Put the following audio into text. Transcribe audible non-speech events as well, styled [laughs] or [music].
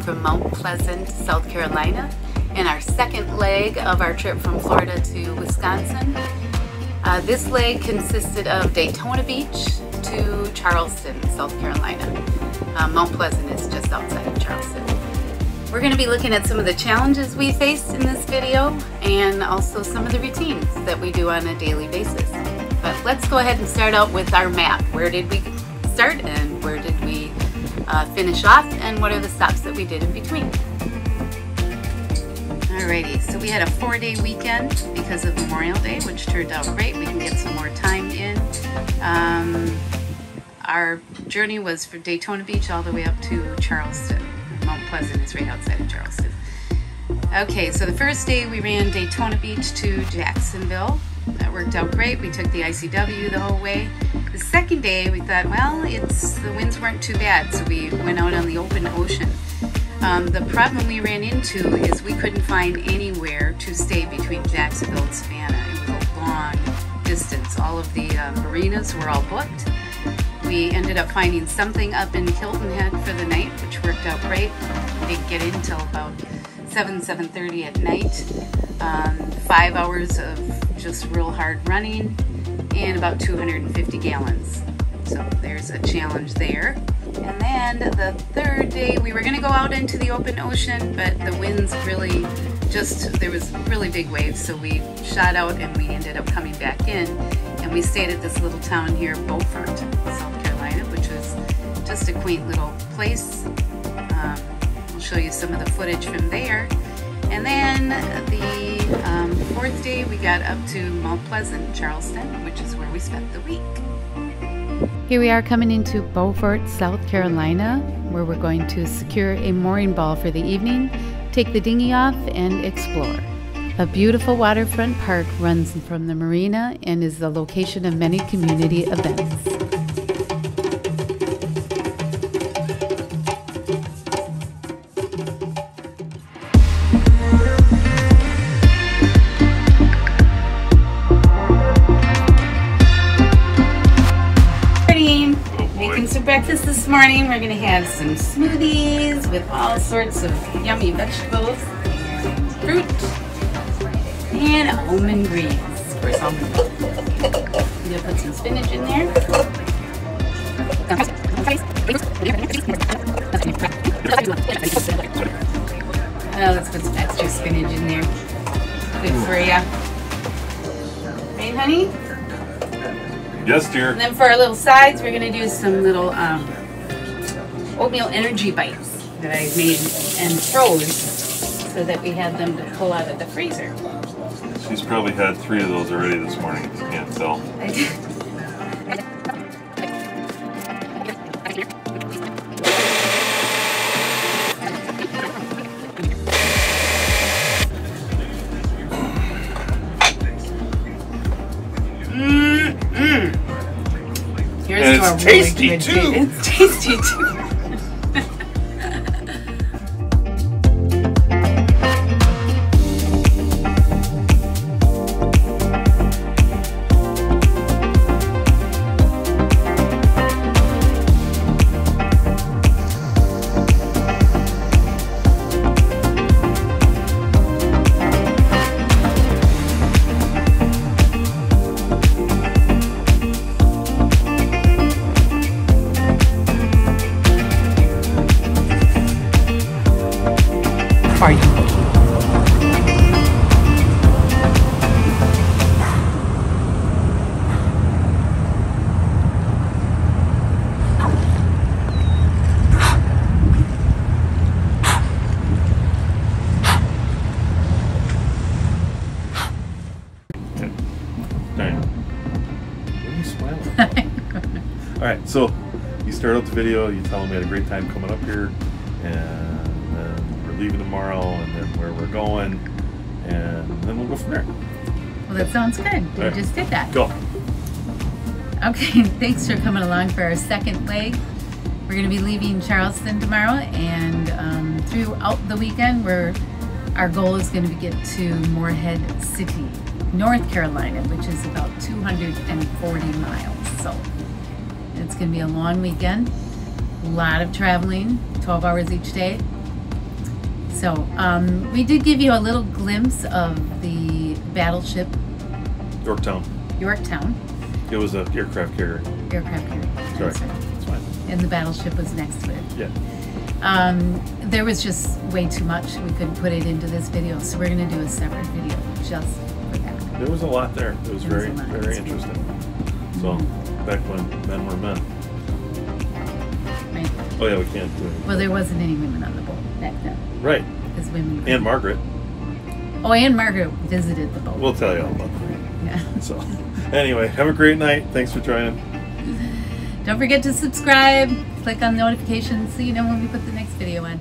from Mount Pleasant, South Carolina, in our second leg of our trip from Florida to Wisconsin. Uh, this leg consisted of Daytona Beach to Charleston, South Carolina. Uh, Mount Pleasant is just outside of Charleston. We're going to be looking at some of the challenges we faced in this video and also some of the routines that we do on a daily basis. But let's go ahead and start out with our map. Where did we start and where uh, finish off and what are the stops that we did in between? Alrighty, so we had a four day weekend because of Memorial Day, which turned out great. We can get some more time in. Um, our journey was from Daytona Beach all the way up to Charleston. Mount Pleasant is right outside of Charleston. Okay, so the first day we ran Daytona Beach to Jacksonville. That worked out great. We took the ICW the whole way. Second day we thought, well, it's the winds weren't too bad, so we went out on the open ocean. Um, the problem we ran into is we couldn't find anywhere to stay between Jacksonville and Savannah. It was a long distance. All of the uh, marinas were all booked we ended up finding something up in Hilton Head for the night, which worked out great. We didn't get in until about 7, 7.30 at night. Um, five hours of just real hard running and about 250 gallons. So there's a challenge there. And then the third day we were going to go out into the open ocean, but the winds really just, there was really big waves, so we shot out and we ended up coming back in. And we stayed at this little town here, Beaufort, South Carolina, which was just a quaint little place. Um, we'll show you some of the footage from there. And then the um, fourth day we got up to Mount Pleasant, Charleston, which is where we spent the week. Here we are coming into Beaufort, South Carolina, where we're going to secure a mooring ball for the evening, take the dinghy off, and explore. A beautiful waterfront park runs from the marina and is the location of many community events. Morning. We're gonna have some smoothies with all sorts of yummy vegetables and fruit and almond greens. Of course, almond I'm gonna put some spinach in there. Oh, let's put some extra spinach in there. Good for ya. Right, honey? Yes, dear. And then for our little sides, we're going to do some little um, oatmeal energy bites that I made and froze so that we had them to pull out of the freezer. She's probably had three of those already this morning. You can't tell. Mm-hmm. I did. it's tasty too. It's tasty too. So you start out the video, you tell them we had a great time coming up here, and then we're leaving tomorrow, and then where we're going, and then we'll go from there. Well, that sounds good. We right. just did that. Go. Okay, [laughs] thanks for coming along for our second leg. We're going to be leaving Charleston tomorrow, and um, throughout the weekend, we're our goal is going to be get to Morehead City, North Carolina, which is about 240 miles. So it's going to be a long weekend, a lot of traveling, 12 hours each day. So um, we did give you a little glimpse of the battleship Yorktown. Yorktown It was an aircraft carrier. aircraft carrier. Sorry, That's fine. And the battleship was next to it. Yeah. Um, there was just way too much. We couldn't put it into this video, so we're going to do a separate video just for that. There was a lot there. It was There very, very interesting. So, back when men were men. Right? Oh yeah, we can't do it. Well, there wasn't any women on the boat back then Right. because women. And Margaret. oh, and Margaret visited the boat. We'll tell you all about that. Yeah. [laughs] So, anyway, have a great night. Thanks for joining. Don't forget to subscribe, click on notifications so you know when we put the next video on.